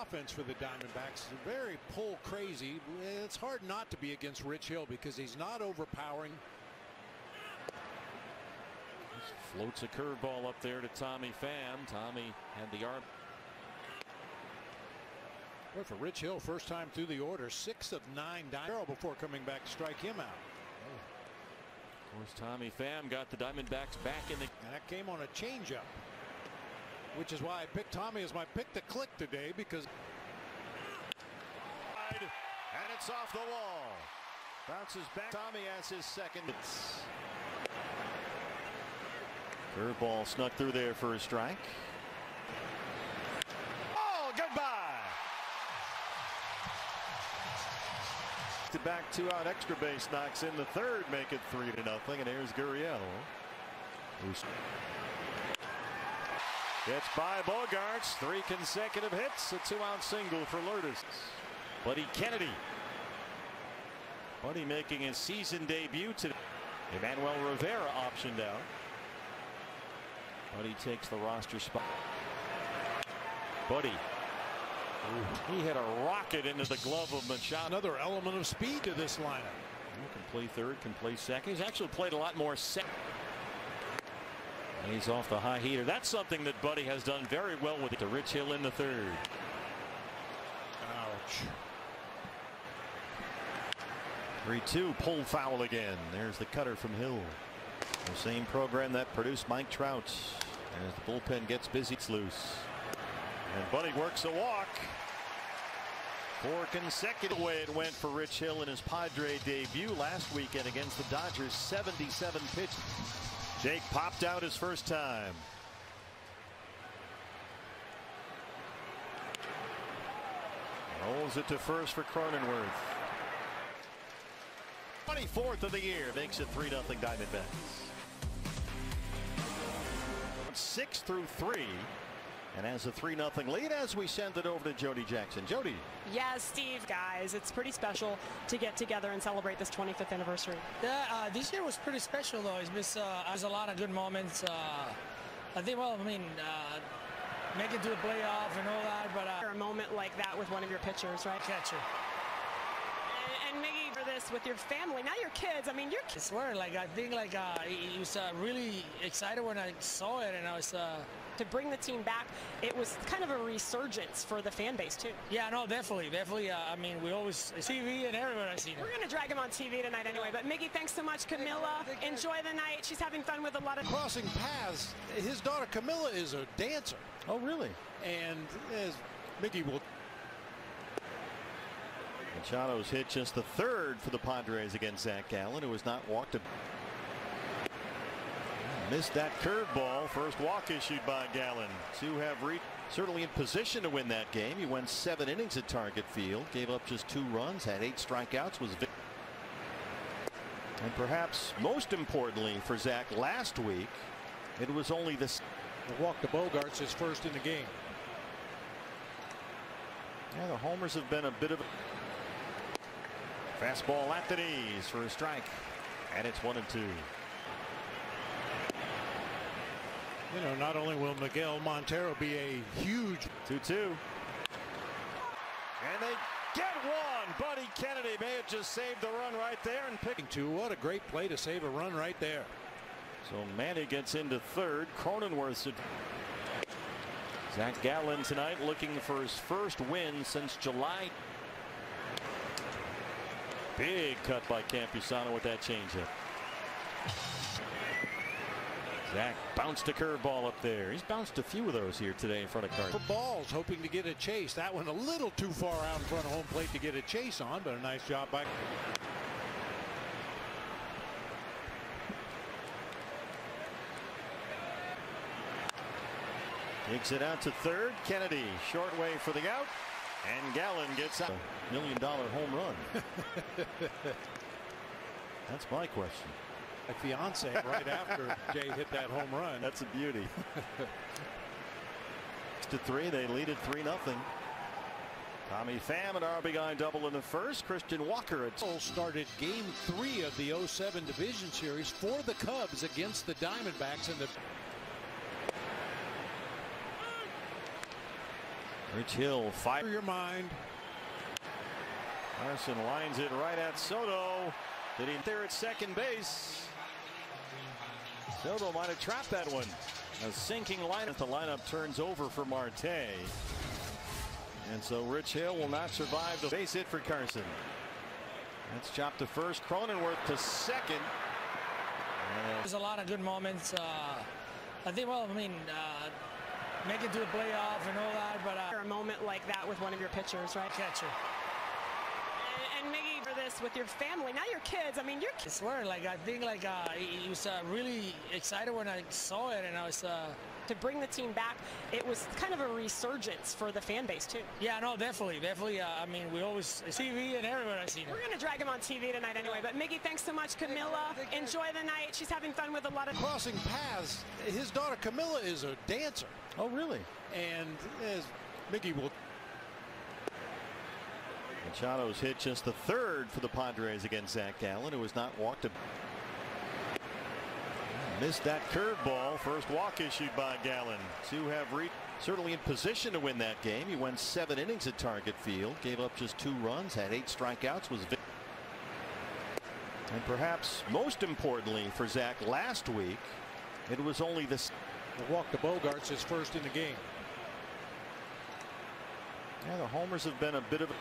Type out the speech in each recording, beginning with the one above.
offense for the Diamondbacks is very pull crazy. It's hard not to be against Rich Hill because he's not overpowering. Floats a curveball up there to Tommy Pham. Tommy had the arm. Well, for Rich Hill, first time through the order, six of nine Darrell before coming back to strike him out. Of course, Tommy Pham got the Diamondbacks back in the. And that came on a changeup, which is why I picked Tommy as my pick to click today because. And it's off the wall. Bounces back. Tommy has his second. Curveball snuck through there for a strike. Oh, goodbye. To back two out extra base knocks in the third, make it three to nothing. And here's Gurriel. Who's Gets by Bogaerts. Three consecutive hits. A two out single for Lourdes. Buddy Kennedy. Buddy making his season debut today. Emmanuel Rivera optioned out. Buddy takes the roster spot. Buddy. Ooh, he hit a rocket into the glove of Machado. Another element of speed to this lineup. He can play third, can play second. He's actually played a lot more second. He's off the high heater. That's something that Buddy has done very well with it. To Rich Hill in the third. Ouch. 3-2 pull foul again. There's the cutter from Hill. The same program that produced Mike Trout. As the bullpen gets busy, it's loose. And Buddy works a walk. Four consecutive way it went for Rich Hill in his Padre debut last weekend against the Dodgers. 77 pitches. Jake popped out his first time. Rolls it to first for Cronenworth. 24th of the year makes it 3 0 Diamondbacks. Six through three. And as a 3 0 lead as we send it over to Jody Jackson. Jody. Yes, Steve, guys, it's pretty special to get together and celebrate this 25th anniversary. Yeah, uh, this year was pretty special though. It's been uh, there's a lot of good moments. Uh, I think, well, I mean, uh, making it to the playoff and all that, but uh, a moment like that with one of your pitchers, right? Catcher. And, and Miggy, for this with your family, not your kids. I mean, your kids. I swear, like I think, like uh, he was uh, really excited when I saw it, and I was. Uh, to bring the team back, it was kind of a resurgence for the fan base too. Yeah, no, definitely, definitely. Uh, I mean, we always TV and everyone I see. We're gonna drag him on TV tonight anyway. But Miggy, thanks so much, Camilla. Enjoy the night. She's having fun with a lot of crossing paths. His daughter Camilla is a dancer. Oh, really? And as Miggy will. Machado's hit just the third for the Padres against Zach Gallen, who has not walked a. Missed that curveball. First walk issued by Gallen. Two have reached certainly in position to win that game. He went seven innings at Target Field, gave up just two runs, had eight strikeouts, was. And perhaps most importantly for Zach last week, it was only this. The walk to Bogaerts his first in the game. Yeah, the homers have been a bit of a fastball at the knees for a strike, and it's one and two. You know, not only will Miguel Montero be a huge 2-2. And they get one. Buddy Kennedy may have just saved the run right there and picking two. What a great play to save a run right there. So Manny gets into third. Cronenworth. Zach Gallen tonight looking for his first win since July. Big cut by Campusano with that changeup. Zach bounced a curveball up there. He's bounced a few of those here today in front of Cardinals. For balls, hoping to get a chase. That one a little too far out in front of home plate to get a chase on, but a nice job by. Takes it out to third. Kennedy, short way for the out. And Gallen gets a million dollar home run. That's my question. My fiance right after Jay hit that home run. That's a beauty. to three, they lead at three nothing. Tommy Pham an RBI double in the first. Christian Walker at started game three of the 07 division series for the Cubs against the Diamondbacks in the Rich Hill fire your mind. Carson lines it right at Soto. Did he there at second base? Soto might have trapped that one. A sinking line as the lineup turns over for Marte. And so Rich Hill will not survive the base hit for Carson. That's chopped to first. Cronenworth to second. And There's a lot of good moments. Uh, I think, well, I mean, uh, making to the playoff and all that, but uh, A moment like that with one of your pitchers, right? catcher. And, and Miggy, for this with your family, not your kids. I mean, your kids. I swear, like I think, like uh, he was uh, really excited when I saw it, and I was, uh, To bring the team back, it was kind of a resurgence for the fan base too. yeah, no, definitely, definitely. Uh, I mean, we always TV and everywhere I seen it. We're gonna drag him on TV tonight anyway. But Miggy, thanks so much, Camilla. Enjoy the night. She's having fun with a lot of. Crossing paths. His daughter Camilla is a dancer. oh, really? And as Miggy will Machado's hit just the third for the Padres against Zach Gallen, who has not walked a. Missed that curveball. First walk issued by Gallen. Two have reached certainly in position to win that game. He went seven innings at Target Field, gave up just two runs, had eight strikeouts, was. And perhaps most importantly for Zach last week, it was only the walk to Bogaerts his first in the game. Yeah, the homers have been a bit of a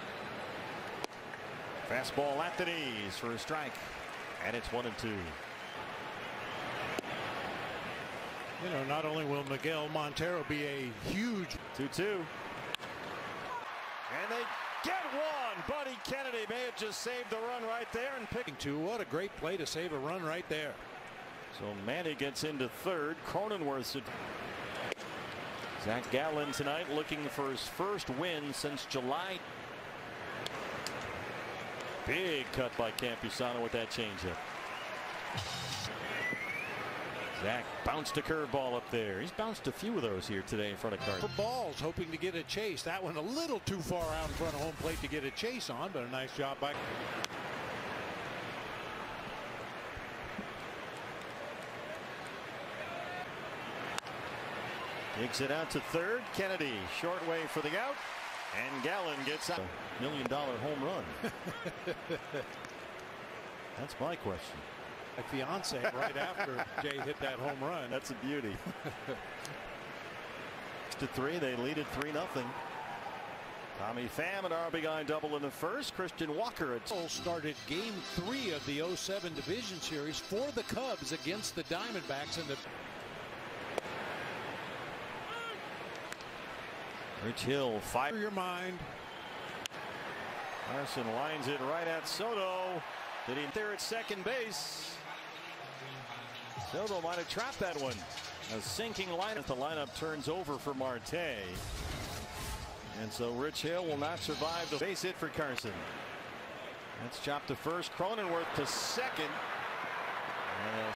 fastball at the knees for a strike, and it's one and two. You know, not only will Miguel Montero be a huge Two-two, and they get one. Buddy Kennedy may have just saved the run right there and picked. two. What a great play to save a run right there. So Manny gets into third. Cronenworth. Zach Gallen tonight looking for his first win since July. Big cut by Campusano with that changeup. Zach bounced a curveball up there. He's bounced a few of those here today in front of For Cardinals. balls, hoping to get a chase. That one a little too far out in front of home plate to get a chase on, but a nice job by. Takes it out to third. Kennedy short way for the out. And Gallen gets out. Million dollar home run. That's my question. My fiance right after Jay hit that home run. That's a beauty. to three, they lead at three nothing. Tommy Pham an RBI double in the first. Christian Walker at Cole started game three of the 07 division series for the Cubs against the Diamondbacks in the Rich Hill fire. your mind. Carson lines it right at Soto. He there at second base? Soto might have trapped that one. A sinking line the lineup turns over for Marte. And so Rich Hill will not survive the base hit for Carson. That's chopped to first. Cronenworth to second. And